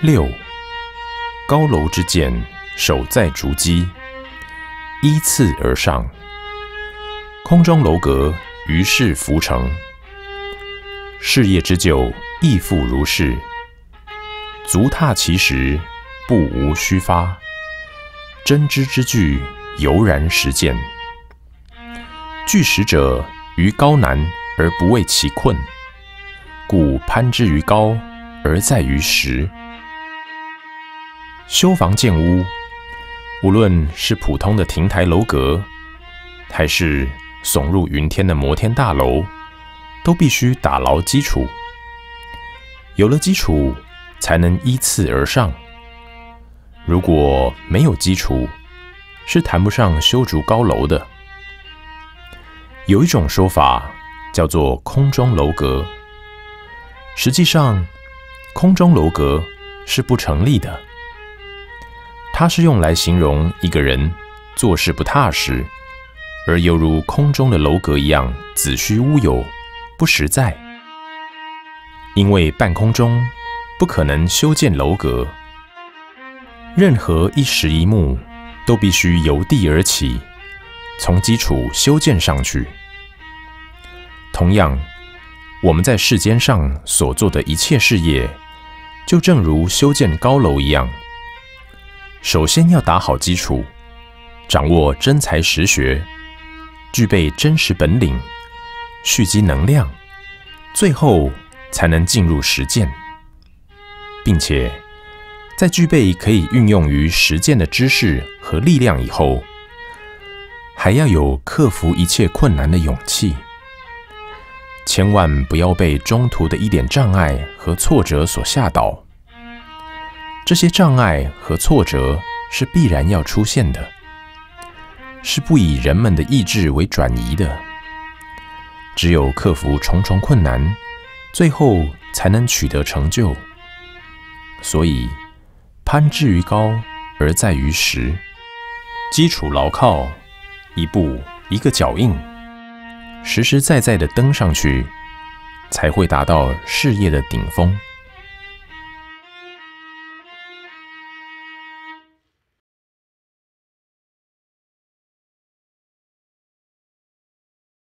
六，高楼之见，守在竹基，依次而上。空中楼阁，于是浮成。事业之久，亦复如是。足踏其实，不无虚发。真知之具，犹然实践。据实者，于高难而不畏其困，故攀之于高，而在于实。修房建屋，无论是普通的亭台楼阁，还是耸入云天的摩天大楼，都必须打牢基础。有了基础，才能依次而上。如果没有基础，是谈不上修筑高楼的。有一种说法叫做“空中楼阁”，实际上，空中楼阁是不成立的。它是用来形容一个人做事不踏实，而犹如空中的楼阁一样子虚乌有、不实在。因为半空中不可能修建楼阁，任何一石一木都必须由地而起，从基础修建上去。同样，我们在世间上所做的一切事业，就正如修建高楼一样。首先要打好基础，掌握真才实学，具备真实本领，蓄积能量，最后才能进入实践，并且在具备可以运用于实践的知识和力量以后，还要有克服一切困难的勇气。千万不要被中途的一点障碍和挫折所吓倒。这些障碍和挫折是必然要出现的，是不以人们的意志为转移的。只有克服重重困难，最后才能取得成就。所以，攀之于高而在于实，基础牢靠，一步一个脚印，实实在在的登上去，才会达到事业的顶峰。